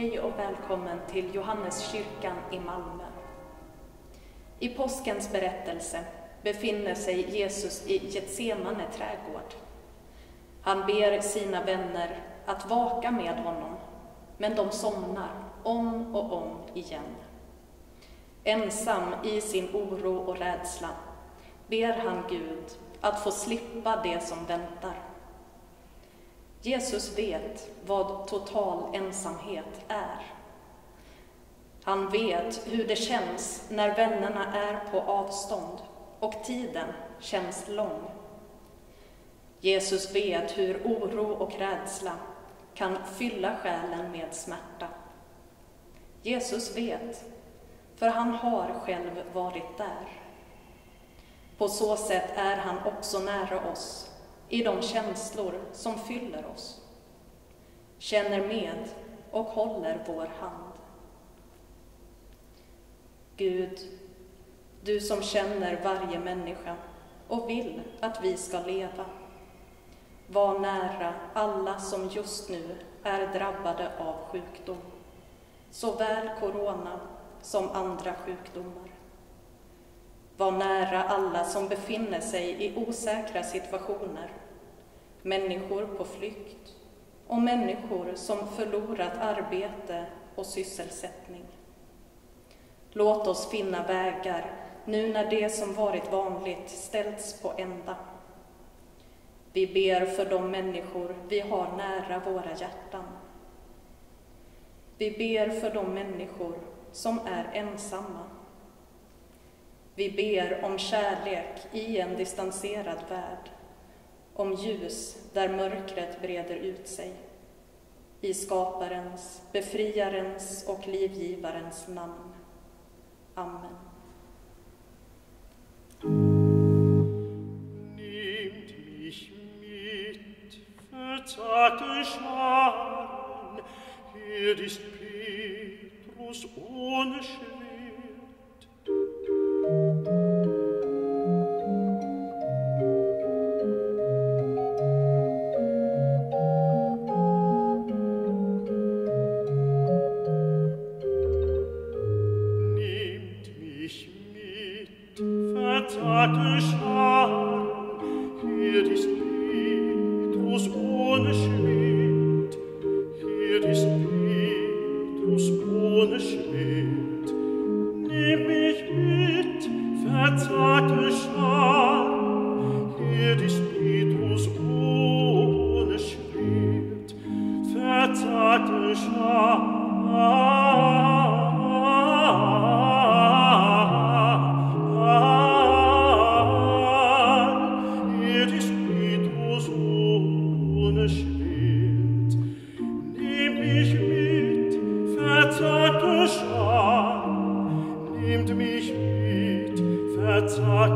Hej och välkommen till Johanneskyrkan i Malmö. I påskens berättelse befinner sig Jesus i Getsemane trädgård. Han ber sina vänner att vaka med honom, men de somnar om och om igen. Ensam i sin oro och rädsla ber han Gud att få slippa det som väntar. Jesus vet vad total ensamhet är. Han vet hur det känns när vännerna är på avstånd och tiden känns lång. Jesus vet hur oro och rädsla kan fylla själen med smärta. Jesus vet, för han har själv varit där. På så sätt är han också nära oss i de känslor som fyller oss, känner med och håller vår hand. Gud, du som känner varje människa och vill att vi ska leva. Var nära alla som just nu är drabbade av sjukdom, såväl corona som andra sjukdomar. Var nära alla som befinner sig i osäkra situationer, människor på flykt och människor som förlorat arbete och sysselsättning. Låt oss finna vägar nu när det som varit vanligt ställts på ända. Vi ber för de människor vi har nära våra hjärtan. Vi ber för de människor som är ensamma. Vi ber om kärlek i en distanserad värld, om ljus där mörkret breder ut sig. I skaparens, befriarens och livgivarens namn. Amen. Nehmt mich mit, verzagte Scharen, hier ist Petrus ohne Schild. Verzagte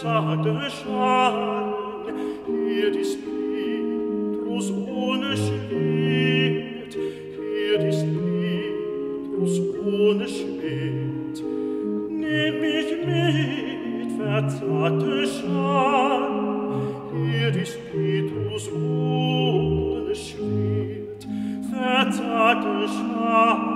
zarte Scharen, hier ist Petrus ohne Schwert, hier ist Petrus ohne Schwert. Nimm mich mit, verzarte Scharen, hier ist Petrus ohne Schwert, verzarte Scharen.